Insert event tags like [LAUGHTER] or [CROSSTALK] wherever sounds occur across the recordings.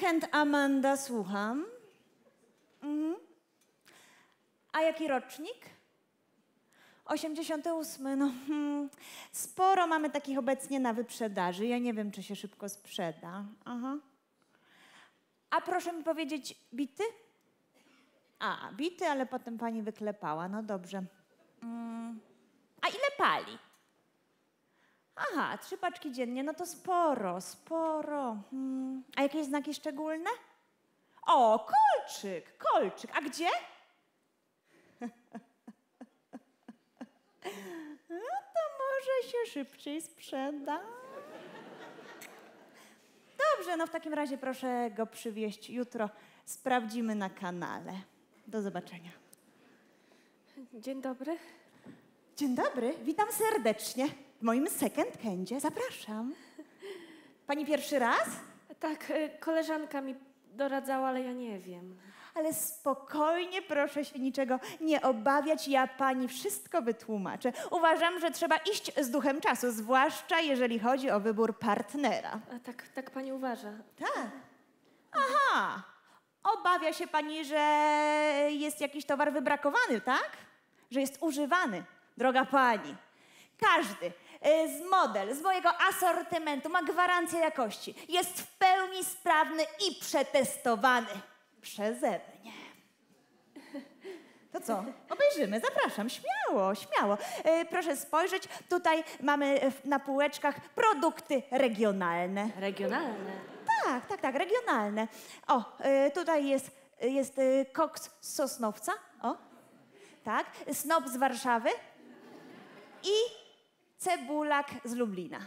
hand Amanda, słucham. Mhm. A jaki rocznik? 88. No, hmm. Sporo mamy takich obecnie na wyprzedaży. Ja nie wiem, czy się szybko sprzeda. Aha. A proszę mi powiedzieć, bity? A, bity, ale potem pani wyklepała. No dobrze. Mm. A ile pali? Aha, trzy paczki dziennie, no to sporo, sporo. Hmm. A jakieś znaki szczególne? O, kolczyk, kolczyk. A gdzie? [LAUGHS] No to może się szybciej sprzeda. Dobrze, no w takim razie proszę go przywieźć jutro. Sprawdzimy na kanale. Do zobaczenia. Dzień dobry. Dzień dobry, witam serdecznie w moim second candzie. Zapraszam. Pani pierwszy raz? Tak, y, koleżanka mi doradzała, ale ja nie wiem. Ale spokojnie, proszę się niczego nie obawiać, ja pani wszystko wytłumaczę. Uważam, że trzeba iść z duchem czasu, zwłaszcza jeżeli chodzi o wybór partnera. A tak, tak pani uważa. Tak. Aha. Obawia się pani, że jest jakiś towar wybrakowany, tak? Że jest używany. Droga pani, każdy z model, z mojego asortymentu ma gwarancję jakości. Jest w pełni sprawny i przetestowany przeze mnie. To co? Obejrzymy, zapraszam, śmiało, śmiało. Y, proszę spojrzeć, tutaj mamy y, na półeczkach produkty regionalne. Regionalne. Tak, tak, tak, regionalne. O, tutaj jest, jest y, koks z Sosnowca, o, tak, snop z Warszawy i cebulak z Lublina.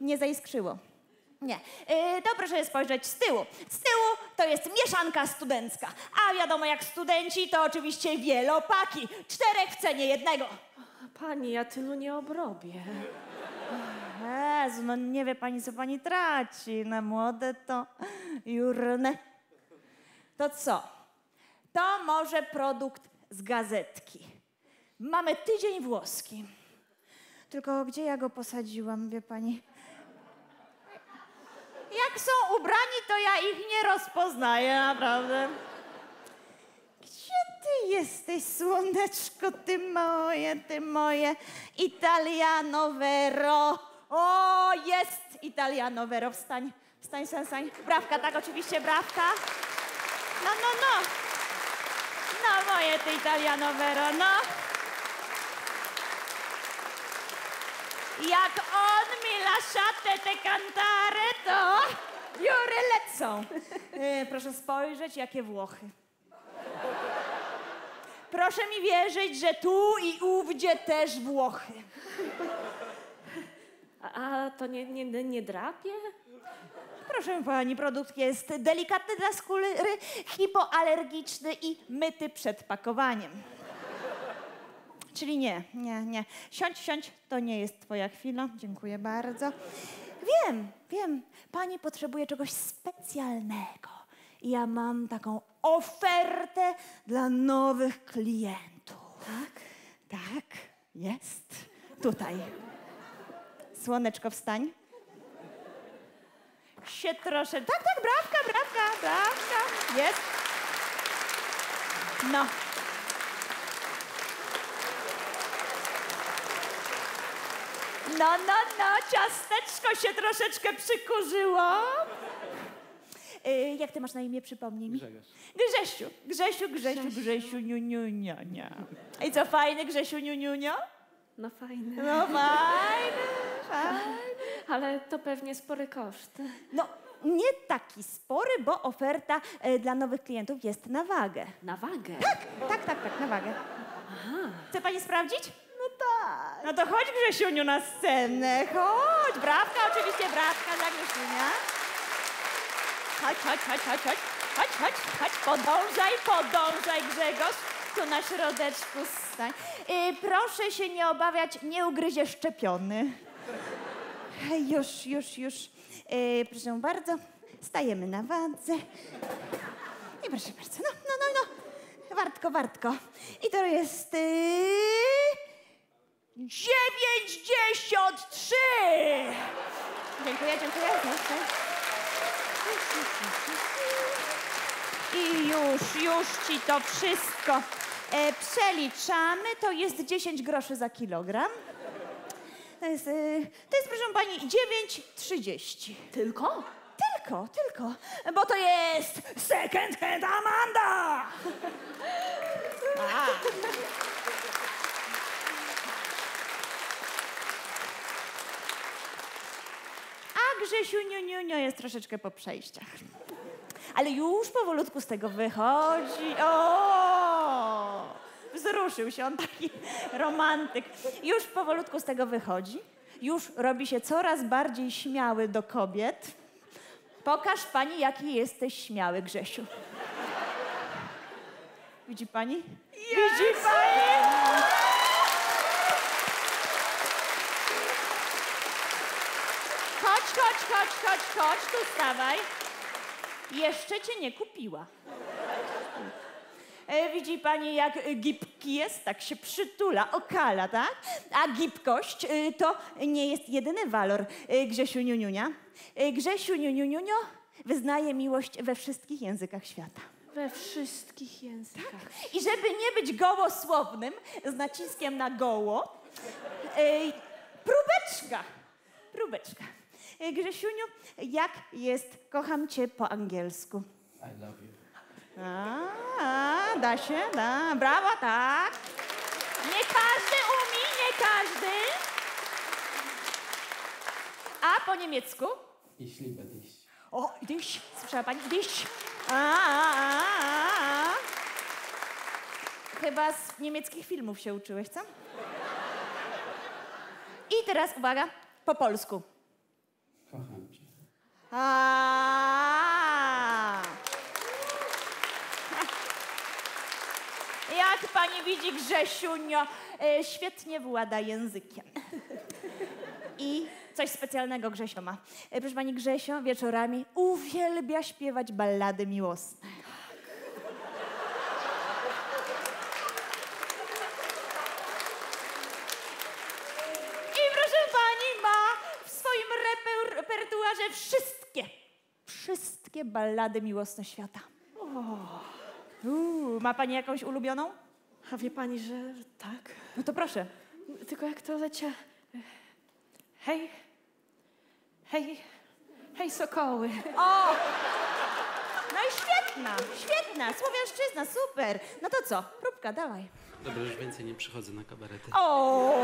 Nie zaiskrzyło. Nie. Yy, to proszę spojrzeć z tyłu. Z tyłu to jest mieszanka studencka. A wiadomo, jak studenci, to oczywiście wielopaki. Czterech w cenie jednego. Pani, ja tylu nie obrobię. Jezu, no nie wie pani, co pani traci. Na młode to jurne. To co? To może produkt z gazetki. Mamy tydzień włoski. Tylko gdzie ja go posadziłam, wie pani? Jak są ubrani, to ja ich nie rozpoznaję, naprawdę. Gdzie ty jesteś, słoneczko, ty moje, ty moje? Italiano Vero. O, jest Italiano Vero. Wstań, wstań, wstań, wstań. Brawka, tak, oczywiście, brawka. No, no, no. No, moje ty Italiano Vero, no. Jak on mi lasciate te cantare, to jury lecą. [LAUGHS] E, proszę spojrzeć, jakie Włochy. Proszę mi wierzyć, że tu i ówdzie też Włochy. A, a to nie, nie, nie drapie? Proszę pani, produkt jest delikatny dla skóry, hipoalergiczny i myty przed pakowaniem. Czyli nie, nie, nie. Siądź, siądź, to nie jest twoja chwila. Dziękuję bardzo. Wiem, wiem, pani potrzebuje czegoś specjalnego. I ja mam taką ofertę dla nowych klientów. Tak? Tak, jest. Tutaj. Słoneczko, wstań. Się troszeczkę. Tak, tak, brawka, brawka, brawka. Jest. No. No, no, no, ciasteczko się troszeczkę przykurzyło. Y, jak ty masz na imię, przypomnij mi? Grzegorz. Grzesiu, Grzesiu, Grzesiu, Grzesiu, niu, niu, niu, niu. I co, fajny Grzesiu, niu, niu, niu? No fajne. No fajny, fajny. Ale to pewnie spory koszt. No, nie taki spory, bo oferta e, dla nowych klientów jest na wagę. Na wagę. Tak, tak, tak, tak, na wagę. Chce pani sprawdzić? No to chodź Grzesiuniu na scenę, chodź. Brawka, oczywiście brawka dla Grzesiunia. Chodź, chodź, chodź, chodź, chodź. Chodź, chodź, chodź, podążaj, podążaj Grzegorz. Tu na środeczku stań. Y, proszę się nie obawiać, nie ugryzie szczepiony. Już, już, już. Y, proszę bardzo, stajemy na wadze. I proszę bardzo, no, no, no, no. Wartko, wartko. I to jest... Yy... 93! Dziękuję, dziękuję. I już, już ci to wszystko e, przeliczamy. To jest 10 groszy za kilogram. To jest, e, to jest proszę pani, 9,30. Tylko? Tylko, tylko, bo to jest second hand Amanda! A. Grzesiu Niuniunio jest troszeczkę po przejściach. Ale już powolutku z tego wychodzi. O! Wzruszył się on taki romantyk. Już powolutku z tego wychodzi. Już robi się coraz bardziej śmiały do kobiet. Pokaż pani, jaki jesteś śmiały, Grzesiu. Widzi pani? Widzi pani? Chodź, chodź, chodź, chodź, tu stawaj. Jeszcze cię nie kupiła. E, widzi pani, jak gibki jest? Tak się przytula, okala, tak? A gibkość e, to nie jest jedyny walor e, Grzesiu Niuniunia. Grzesiu Niuniunio wyznaje miłość we wszystkich językach świata. We wszystkich językach. I żeby nie być gołosłownym, z naciskiem na goło, próbeczka, próbeczka. E, Grzesiuniu, jak jest kocham cię po angielsku? I love you. A, a, da się, da. Brawo, tak. Nie każdy umie, nie każdy. A po niemiecku? Ich liebe dich. O, dich. Słyszała pani? Dich. A, a, a, a, a. Chyba z niemieckich filmów się uczyłeś, co? I teraz uwaga, po polsku. A. [LAUGHS] Jak pani widzi, Grzesiunio e, świetnie włada językiem. [LAUGHS] I coś specjalnego Grzesio ma. E, Proszę pani, Grzesio wieczorami uwielbia śpiewać ballady miłosne. I proszę pani, ma w swoim reper repertuarze wszystkie, wszystkie ballady miłosne świata. Uuu, ma pani jakąś ulubioną? A wie pani, że tak? No to proszę. Tylko jak to lecie... Hej, hej, hej sokoły. O! No i świetna, świetna, słowiańszczyzna, super. No to co? Próbka, dawaj. Dobra, już więcej nie przychodzę na kabarety. O!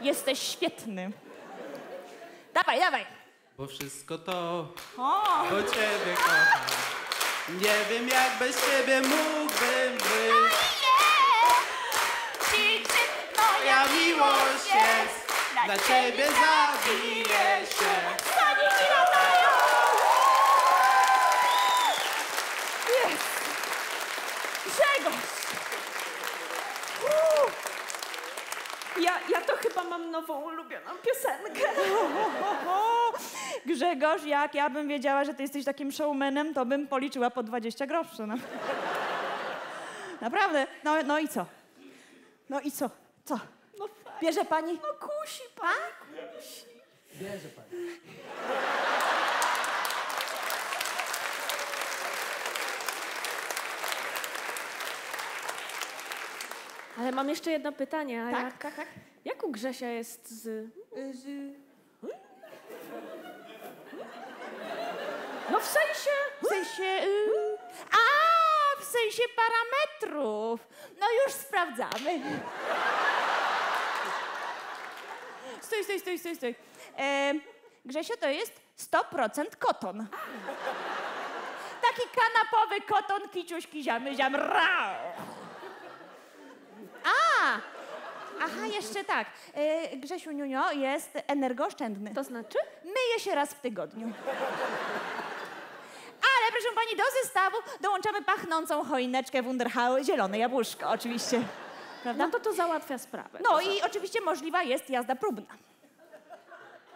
Jesteś świetny. Dawaj, dawaj. Bo wszystko to O! o ciebie kocham. Nie wiem jak bez ciebie mógłbym być. Moja miłość jest, dla ciebie zabiję się. Latają! Jest! Grzegorz! Ja, ja to chyba mam nową ulubioną piosenkę. [LAUGHS] Grzegorz, jak ja bym wiedziała, że ty jesteś takim showmanem, to bym policzyła po 20 groszy. No. [LAUGHS] Naprawdę. No, no i co? No i co? Co? No, Bierze pani? no kusi pan. Bierze pani. Ale mam jeszcze jedno pytanie. A Tak, jak, tak, tak. jak u Grzesia jest z... No w sensie... W sensie... Y... A, w sensie parametrów. No już sprawdzamy. Stój, stój, stój, stój, stój. E, Grzesio, to jest 100% koton. Taki kanapowy koton, kiciuś, kiziamy, ziam, rau. A! Aha, jeszcze tak. E, Grzesiu Niunio jest energooszczędny. To znaczy? Myje się raz w tygodniu. Ale proszę pani, do zestawu dołączamy pachnącą choineczkę Wunderhau, zielone jabłuszko oczywiście. Prawda? No to to załatwia sprawę. No i oczywiście możliwa jest jazda próbna.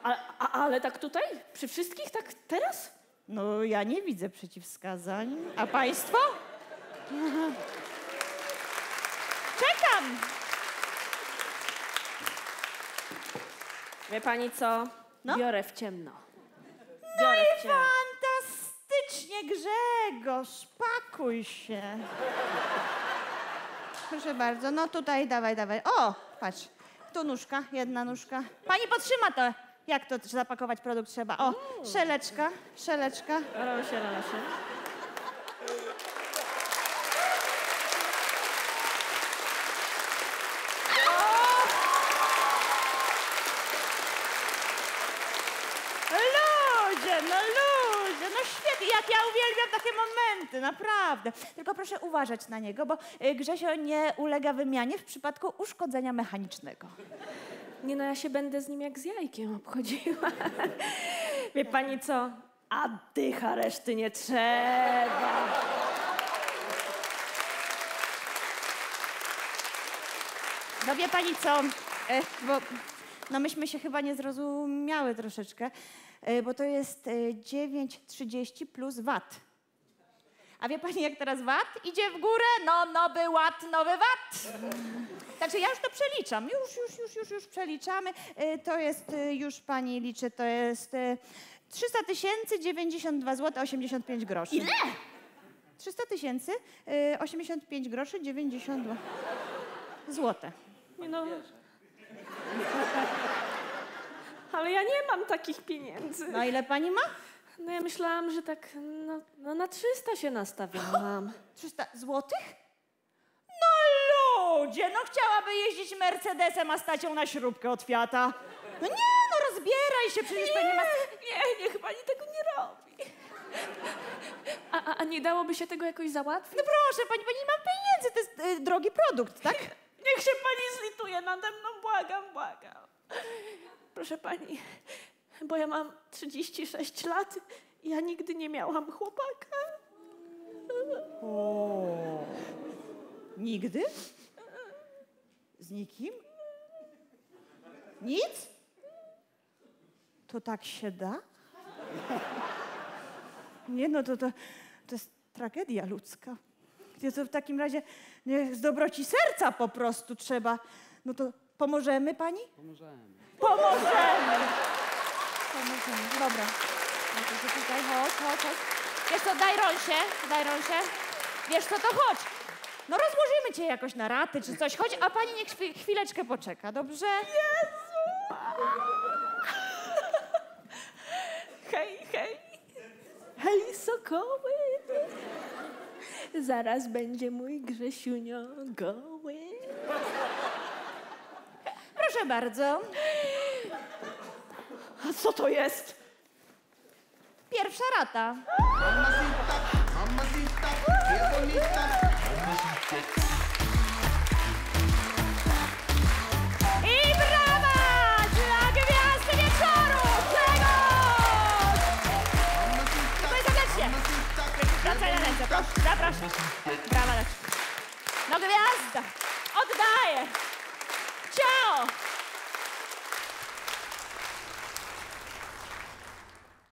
A, a, ale tak tutaj? Przy wszystkich? Tak teraz? No ja nie widzę przeciwwskazań. A państwo? Czekam! Wie pani co? No? Biorę w ciemno. Biorę cię. Fantastycznie, Grzegorz, pakuj się. Proszę bardzo, no tutaj, dawaj, dawaj. O, patrz, tu nóżka, jedna nóżka. Pani podtrzyma to, jak to zapakować produkt trzeba. O, szeleczka, szeleczka. Rosie, rosie. Ludzie, no ludzie, no świetnie, jak ja uwielbiam takie momenty, naprawdę. Tylko proszę uważać na niego, bo y, Grzesio nie ulega wymianie w przypadku uszkodzenia mechanicznego. Nie no, ja się będę z nim jak z jajkiem obchodziła. [LAUGHS] Wie pani co? A dycha reszty nie trzeba. No wie pani co, e, bo no myśmy się chyba nie zrozumiały troszeczkę, e, bo to jest e, 9,30 plus VAT. A wie pani jak teraz VAT idzie w górę? No nowy ład, nowy VAT. Także ja już to przeliczam, już, już, już, już, już przeliczamy. E, To jest, e, już pani liczy, to jest e, 300 tysięcy 92 zł 85 groszy. Ile? 300 tysięcy e, 85 groszy 92 złote. Nie no. [LAUGHS] Ale ja nie mam takich pieniędzy. No ile pani ma? No ja myślałam, że tak no, no na 300 się nastawiałam. [GASPS] 300 złotych? No ludzie, no chciałaby jeździć Mercedesem, a stać ją na śrubkę od Fiata. No nie, no rozbieraj się, przecież pani ma... Nie, niech pani tego nie robi. A, a, a nie dałoby się tego jakoś załatwić? No proszę pani, pani nie ma pieniędzy, to jest y, drogi produkt, tak? [LAUGHS] Niech się pani zlituje nade mną, błagam, błagam. Proszę pani, bo ja mam 36 lat i ja nigdy nie miałam chłopaka. Nigdy? Z nikim? Nic? To tak się da? Nie no, to, to, to jest tragedia ludzka. To w takim razie nie, z dobroci serca po prostu trzeba. No to pomożemy pani? Pomożemy. Pomożemy! Pomożemy. Dobra. No to się tutaj, chodź, chodź, chodź. Wiesz co, daj rąsie, daj rąsie. Wiesz co, to chodź. No rozłożymy cię jakoś na raty czy coś. Chodź, a pani niech chwi- chwileczkę poczeka, dobrze? Hej, hej. Hej, sokoły. Zaraz będzie mój Grzesiunio goły. Proszę bardzo. A co to jest? Pierwsza rata. Mamacita, mamacita,